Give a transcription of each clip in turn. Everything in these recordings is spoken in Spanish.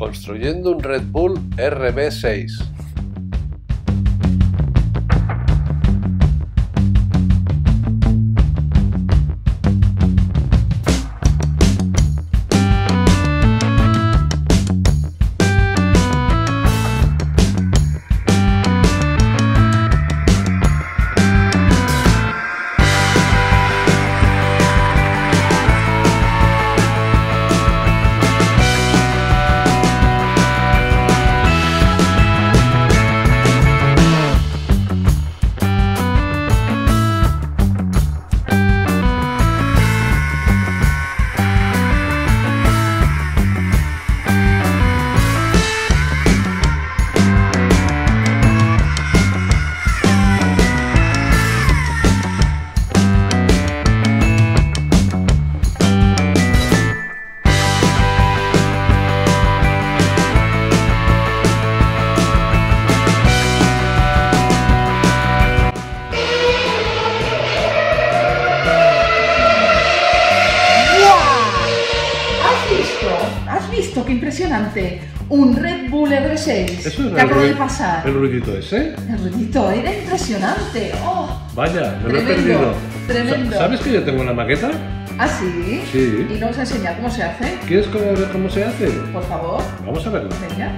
construyendo un Red Bull RB6. Impresionante! Un Red Bull R6 Eso es que acaba de pasar. el ruidito ese. El ruidito era impresionante. ¡Oh! Vaya, me lo he Tremendo, perdido. tremendo. Sa- ¿Sabes que yo tengo una maqueta? ¿Ah, sí? Sí. ¿Y nos enseña cómo se hace? ¿Quieres ver cómo se hace? Por favor, Vamos a verla. venga.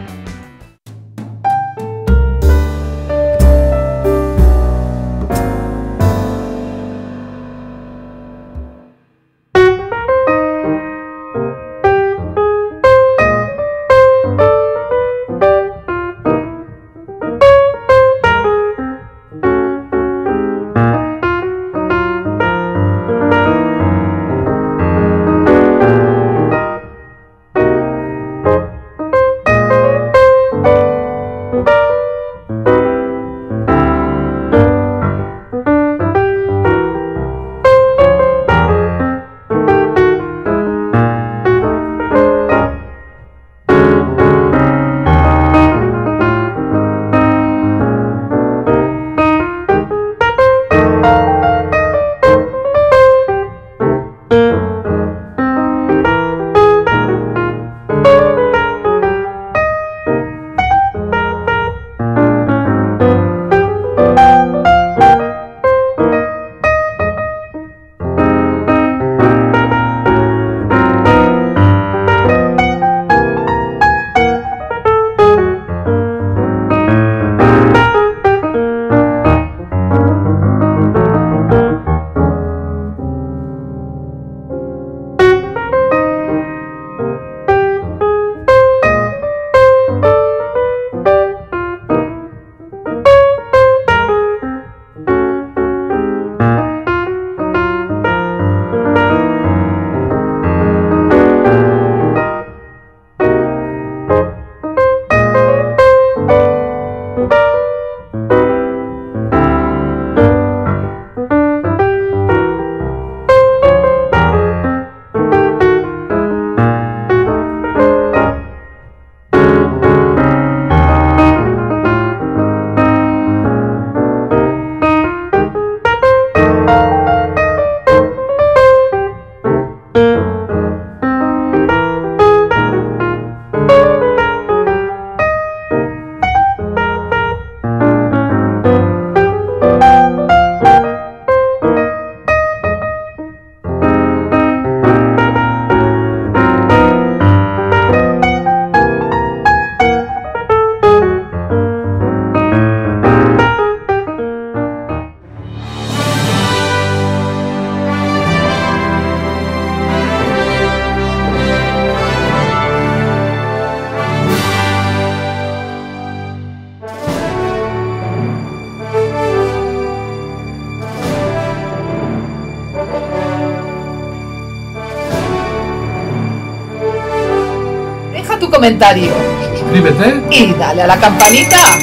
Tu comentario Suscríbete. y dale a la campanita.